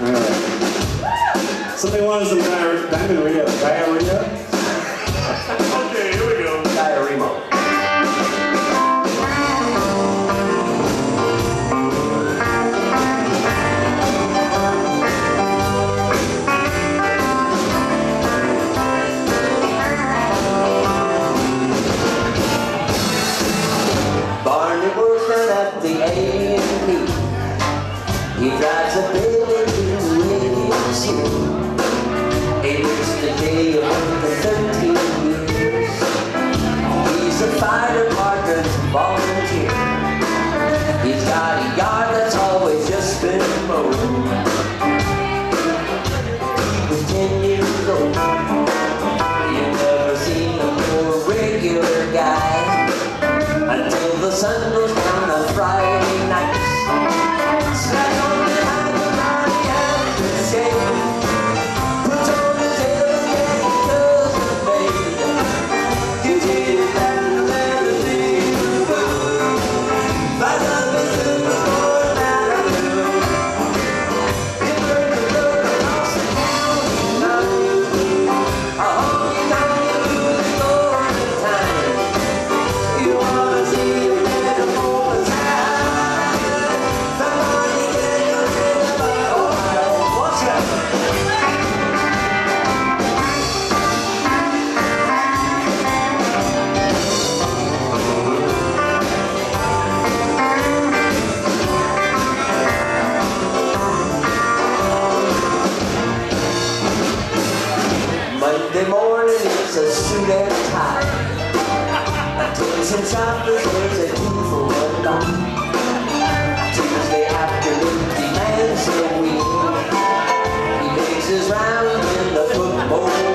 Right. Somebody wanted some diar diarrhea. Diarrhea? okay, here we go. Barney at the A&P. He drives a the day Monday morning is a suit and tie. Dancing shoppers is a two for one night. Tuesday afternoon demands a week. He makes his round in the football.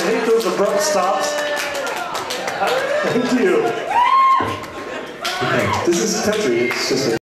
I hate those abrupt stops. Thank you. This is country. It's just. a